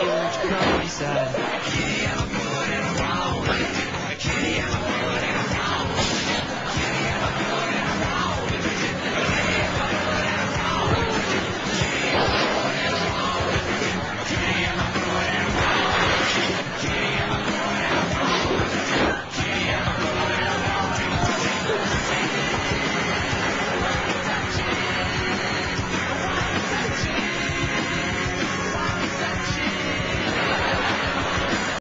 huge countryside.